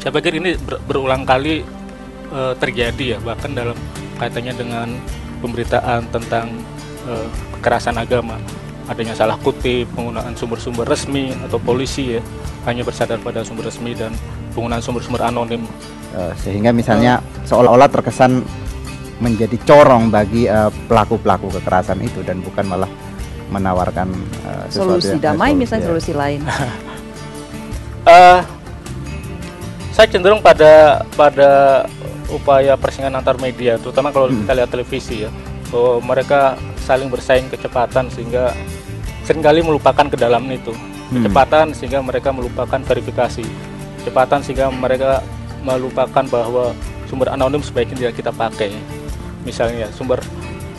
saya pikir ini ber- berulang kali eh, terjadi ya bahkan dalam kaitannya dengan pemberitaan tentang eh, kekerasan agama adanya salah kutip penggunaan sumber-sumber resmi atau polisi ya hanya bersandar pada sumber resmi dan penggunaan sumber-sumber anonim Eh, sehingga misalnya seolah-olah terkesan menjadi corong bagi pelaku-pelaku kekerasan itu dan bukan malah menawarkan sesuatu Solusi yang- damai solusi, misalnya ya. solusi lain. Eh, saya cenderung pada pada upaya persaingan antar media, terutama kalau Hmm. kita lihat televisi ya, bahwa mereka saling bersaing kecepatan sehingga sering kali melupakan kedalaman itu, Hmm. kecepatan sehingga mereka melupakan verifikasi, kecepatan sehingga mereka melupakan bahwa sumber anonim sebaiknya tidak kita pakai, misalnya sumber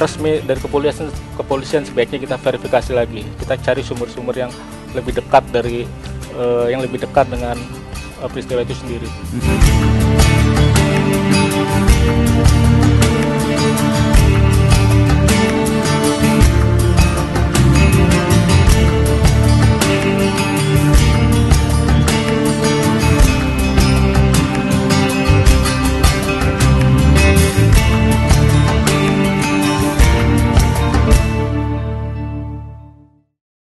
resmi dari kepolisian kepolisian sebaiknya kita verifikasi lagi, kita cari sumber-sumber yang lebih dekat dari eh, yang lebih dekat dengan peristiwa itu sendiri.